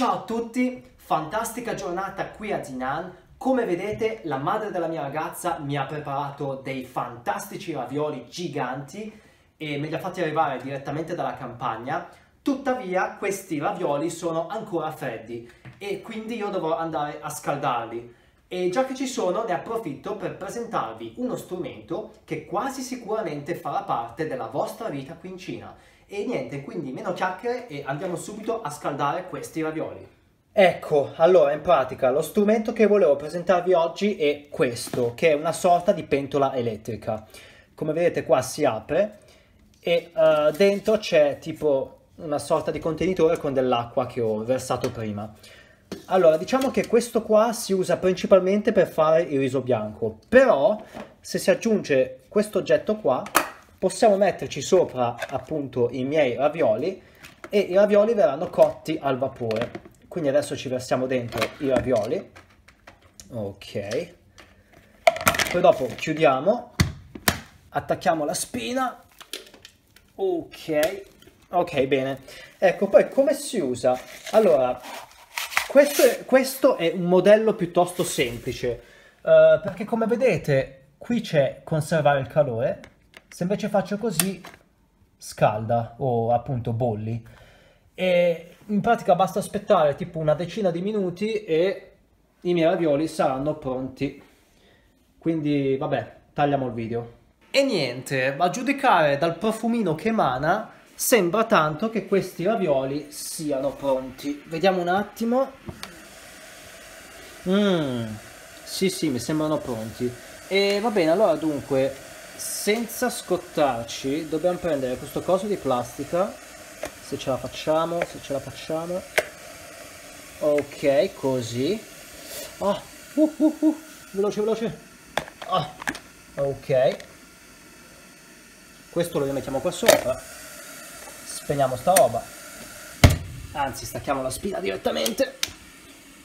Ciao a tutti, fantastica giornata qui a Zinan. Come vedete la madre della mia ragazza mi ha preparato dei fantastici ravioli giganti e me li ha fatti arrivare direttamente dalla campagna. Tuttavia questi ravioli sono ancora freddi e quindi io dovrò andare a scaldarli. E già che ci sono ne approfitto per presentarvi uno strumento che quasi sicuramente farà parte della vostra vita qui in Cina e niente, quindi meno chiacchiere e andiamo subito a scaldare questi ravioli. Ecco, allora in pratica lo strumento che volevo presentarvi oggi è questo, che è una sorta di pentola elettrica. Come vedete qua si apre e uh, dentro c'è tipo una sorta di contenitore con dell'acqua che ho versato prima. Allora, diciamo che questo qua si usa principalmente per fare il riso bianco, però se si aggiunge questo oggetto qua possiamo metterci sopra appunto i miei ravioli e i ravioli verranno cotti al vapore. Quindi adesso ci versiamo dentro i ravioli. Ok. Poi dopo chiudiamo, attacchiamo la spina. Ok. Ok, bene. Ecco, poi come si usa? Allora, questo è, questo è un modello piuttosto semplice, uh, perché come vedete qui c'è conservare il calore, se invece faccio così, scalda o appunto bolli. E in pratica basta aspettare tipo una decina di minuti e i miei ravioli saranno pronti. Quindi vabbè, tagliamo il video. E niente, a giudicare dal profumino che emana, sembra tanto che questi ravioli siano pronti. Vediamo un attimo. Mmm, sì sì, mi sembrano pronti. E va bene, allora dunque senza scottarci dobbiamo prendere questo coso di plastica. Se ce la facciamo se ce la facciamo. Ok così. Ah, uh, uh, uh, veloce veloce. Ah, ok. Questo lo rimettiamo qua sopra. Spegniamo sta roba. Anzi stacchiamo la spina direttamente.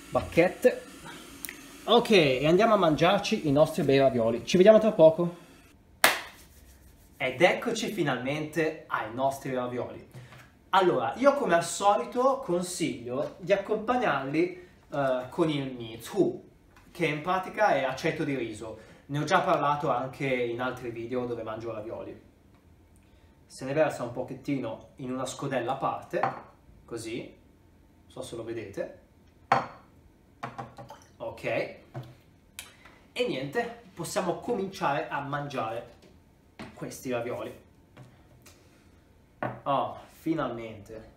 Bacchette. Ok e andiamo a mangiarci i nostri bei ravioli. Ci vediamo tra poco ed eccoci finalmente ai nostri ravioli. Allora, io come al solito consiglio di accompagnarli uh, con il Mitsu, che in pratica è aceto di riso. Ne ho già parlato anche in altri video dove mangio ravioli. Se ne versa un pochettino in una scodella a parte, così, non so se lo vedete. Ok. E niente, possiamo cominciare a mangiare questi ravioli. Oh, finalmente.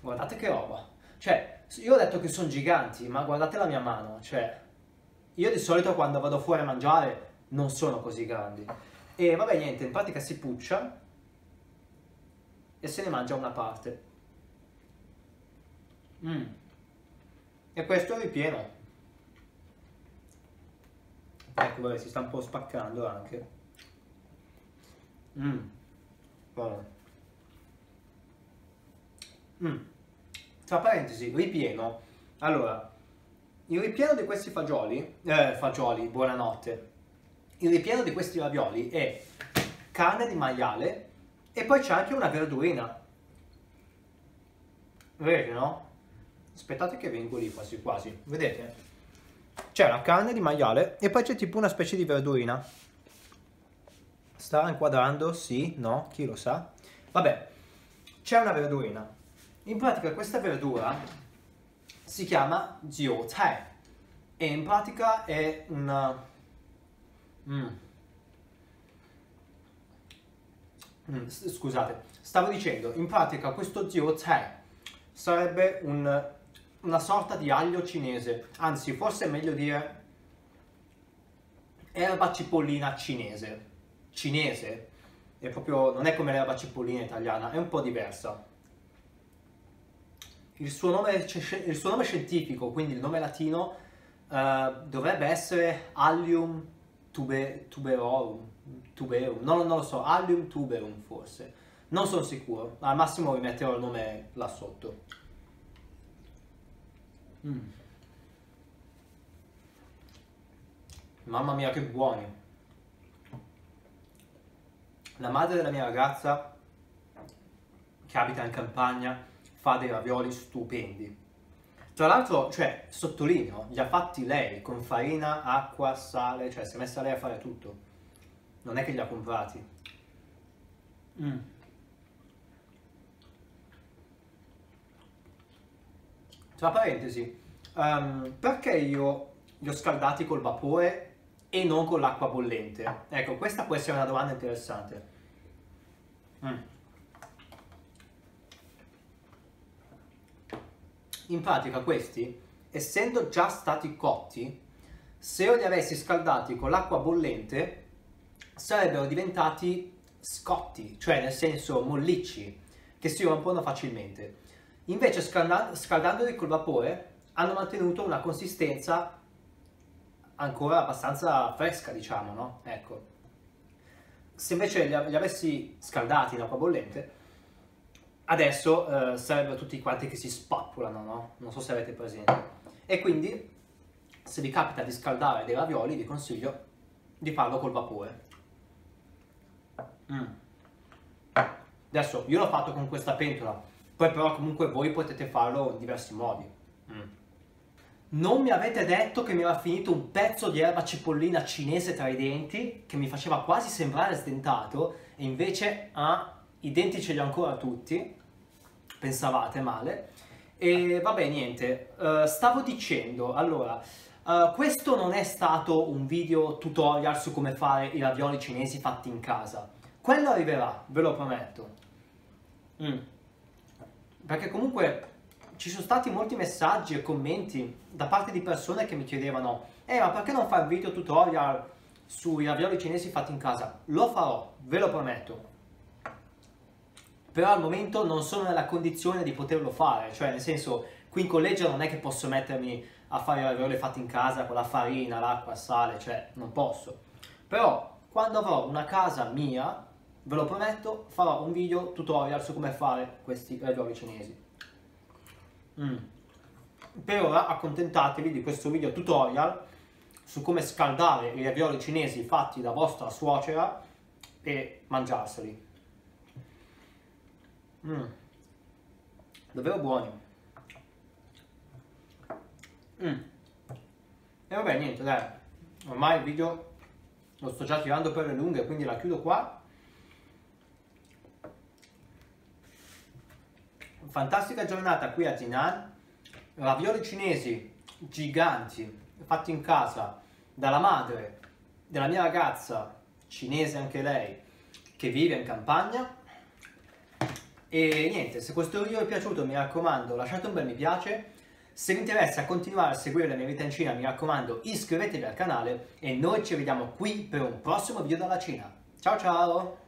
Guardate che roba. Cioè, io ho detto che sono giganti, ma guardate la mia mano. Cioè, io di solito quando vado fuori a mangiare non sono così grandi. E vabbè, niente, in pratica si puccia e se ne mangia una parte. Mm. E questo è ripieno. Ecco, vabbè, si sta un po' spaccando anche. Mm. Buono. Mm. Tra parentesi, ripieno. Allora, il ripieno di questi fagioli, eh, fagioli, buonanotte. Il ripieno di questi ravioli è carne di maiale e poi c'è anche una verdurina. Vedete, no? Aspettate che vengo lì quasi quasi. Vedete? C'è la carne di maiale e poi c'è tipo una specie di verdurina. Sta inquadrando? Sì? No? Chi lo sa? Vabbè, c'è una verdurina. In pratica questa verdura si chiama jiucai e in pratica è una... Mm. Mm, scusate, stavo dicendo, in pratica questo jiucai sarebbe un, una sorta di aglio cinese, anzi forse è meglio dire erba cipollina cinese cinese è proprio, non è come l'erba cipollina italiana, è un po' diversa. Il suo nome, il suo nome scientifico, quindi il nome latino, uh, dovrebbe essere Allium tube, tuberorum, tuberum, non, non, lo so, Allium tuberum forse, non sono sicuro, al massimo vi metterò il nome là sotto. Mm. Mamma mia che buoni! La madre della mia ragazza, che abita in campagna, fa dei ravioli stupendi. Tra l'altro, cioè, sottolineo, li ha fatti lei con farina, acqua, sale, cioè si è messa lei a fare tutto. Non è che li ha comprati. Mm. Tra parentesi, um, perché io li ho scaldati col vapore e non con l'acqua bollente? Ecco, questa può essere una domanda interessante. Mm. In pratica questi, essendo già stati cotti, se io li avessi scaldati con l'acqua bollente, sarebbero diventati scotti, cioè nel senso mollicci, che si rompono facilmente. Invece scaldandoli col vapore hanno mantenuto una consistenza ancora abbastanza fresca, diciamo, no? Ecco. Se invece li, li avessi scaldati in acqua bollente, adesso eh, sarebbero tutti quanti che si spappolano, no? Non so se avete presente. E quindi, se vi capita di scaldare dei ravioli, vi consiglio di farlo col vapore. Mm. Adesso, io l'ho fatto con questa pentola, poi però comunque voi potete farlo in diversi modi. Non mi avete detto che mi era finito un pezzo di erba cipollina cinese tra i denti, che mi faceva quasi sembrare sdentato, e invece ah, i denti ce li ho ancora tutti, pensavate male. E vabbè, niente, uh, stavo dicendo, allora, uh, questo non è stato un video tutorial su come fare i ravioli cinesi fatti in casa. Quello arriverà, ve lo prometto. Mm. Perché comunque ci sono stati molti messaggi e commenti da parte di persone che mi chiedevano Eh, ma perché non fai un video tutorial sui ravioli cinesi fatti in casa? Lo farò, ve lo prometto però al momento non sono nella condizione di poterlo fare, cioè nel senso qui in collegio non è che posso mettermi a fare i ravioli fatti in casa con la farina, l'acqua, il sale, cioè non posso. Però quando avrò una casa mia, ve lo prometto, farò un video tutorial su come fare questi ravioli cinesi. Mm. Per ora accontentatevi di questo video tutorial su come scaldare i ravioli cinesi fatti da vostra suocera e mangiarseli. Mm. Davvero buoni. Mm. E vabbè, niente, dai. Ormai il video lo sto già tirando per le lunghe, quindi la chiudo qua. Fantastica giornata qui a Jinan. Ravioli cinesi giganti, fatti in casa dalla madre della mia ragazza, cinese anche lei, che vive in campagna e niente, se questo video vi è piaciuto mi raccomando lasciate un bel mi piace, se vi interessa continuare a seguire la mia vita in Cina mi raccomando iscrivetevi al canale e noi ci vediamo qui per un prossimo video dalla Cina. Ciao ciao!